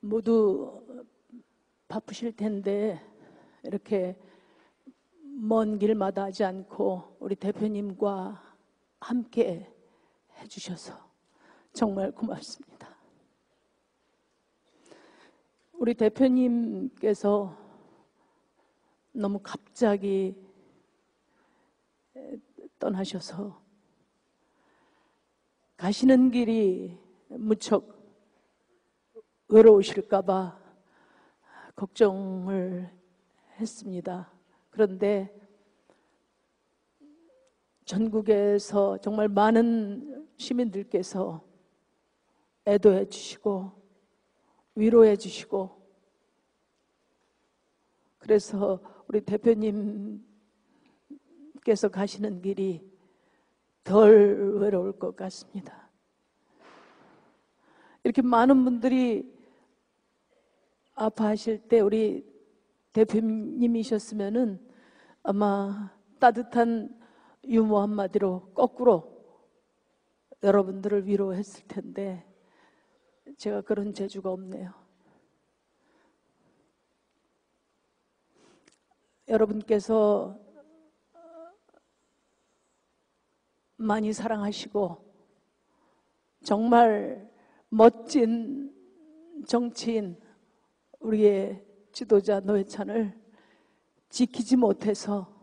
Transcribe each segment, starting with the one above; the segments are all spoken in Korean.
모두 바쁘실 텐데 이렇게 먼 길마다 하지 않고 우리 대표님과 함께 해주셔서 정말 고맙습니다. 우리 대표님께서 너무 갑자기 떠나셔서 가시는 길이 무척 외로우실까봐 걱정을 했습니다. 그런데 전국에서 정말 많은 시민들께서 애도해 주시고 위로해 주시고 그래서 우리 대표님께서 가시는 길이 덜 외로울 것 같습니다. 이렇게 많은 분들이 아파하실 때 우리 대표님이셨으면은 아마 따뜻한 유머 한마디로 거꾸로 여러분들을 위로했을 텐데 제가 그런 재주가 없네요. 여러분께서 많이 사랑하시고 정말 멋진 정치인 우리의 지도자 노회찬을 지키지 못해서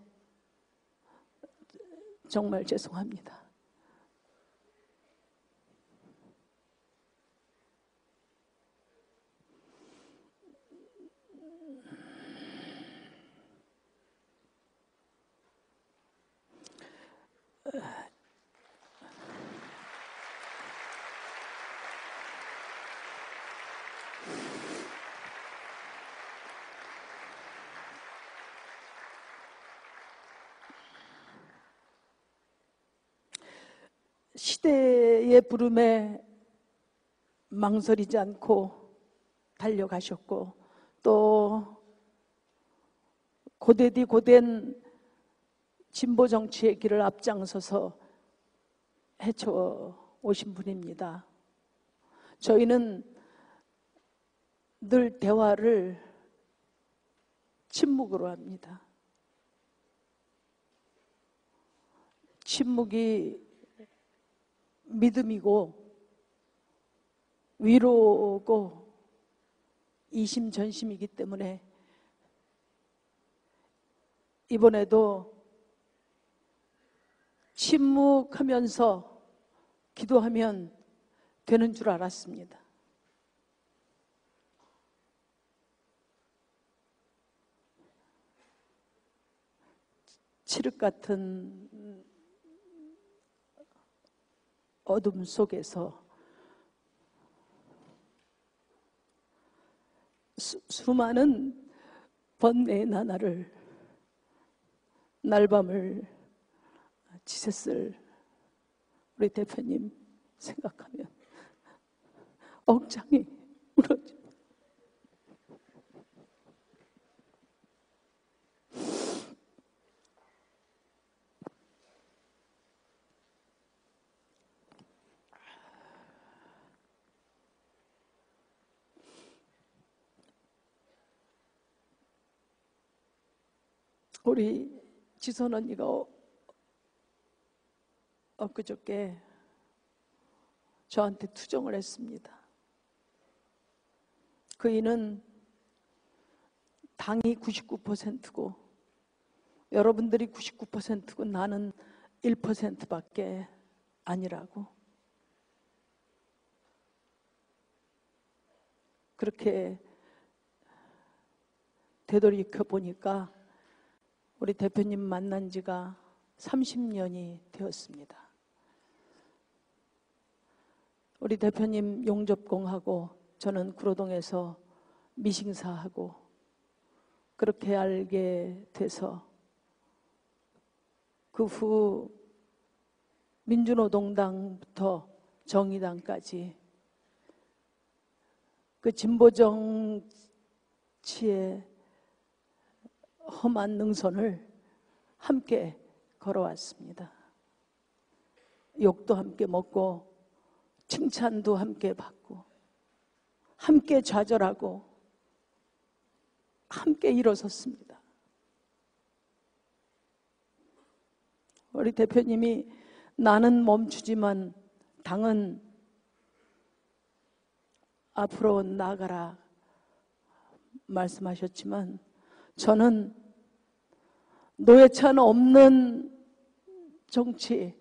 정말 죄송합니다. 시대의 부름에 망설이지 않고 달려가셨고 또 고대디 고된 진보 정치의 길을 앞장서서 헤쳐 오신 분입니다. 저희는 늘 대화를 침묵으로 합니다. 침묵이 믿음이고 위로고 이심전심이기 때문에 이번에도 침묵하면서 기도하면 되는 줄 알았습니다. 칠흑 같은 어둠 속에서 수, 수많은 번뇌의 나날을 날밤을 지셨을 우리 대표님 생각하면 억장이 무너져. 우리 지선 언니가 어, 엊그저께 저한테 투정을 했습니다. 그이는 당이 99%고 여러분들이 99%고 나는 1%밖에 아니라고. 그렇게 되돌이켜 보니까 우리 대표님 만난 지가 30년이 되었습니다. 우리 대표님 용접공하고 저는 구로동에서 미싱사하고 그렇게 알게 돼서 그 후 민주노동당부터 정의당까지 그 진보 정치에 험한 능선을 함께 걸어왔습니다. 욕도 함께 먹고 칭찬도 함께 받고 함께 좌절하고 함께 일어섰습니다. 우리 대표님이 나는 멈추지만 당은 앞으로 나가라 말씀하셨지만 저는 노예찬 없는 정치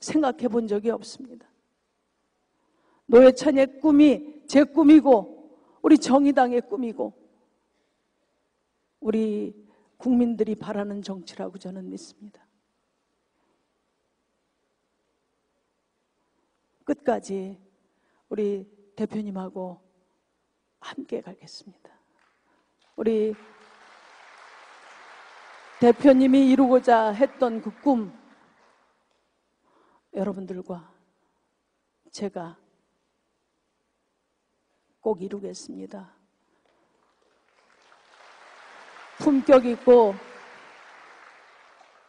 생각해 본 적이 없습니다. 노예찬의 꿈이 제 꿈이고 우리 정의당의 꿈이고 우리 국민들이 바라는 정치라고 저는 믿습니다. 끝까지 우리 대표님하고 함께 가겠습니다. 우리 대표님이 이루고자 했던 그 꿈, 여러분들과 제가 꼭 이루겠습니다. 품격 있고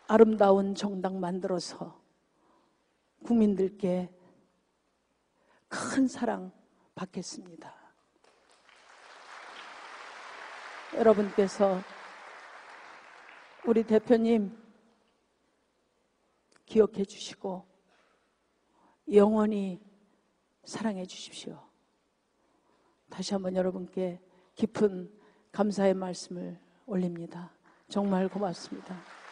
아름다운 정당 만들어서 국민들께 큰 사랑 받겠습니다. 여러분께서 우리 대표님 기억해 주시고 영원히 사랑해 주십시오. 다시 한번 여러분께 깊은 감사의 말씀을 올립니다. 정말 고맙습니다.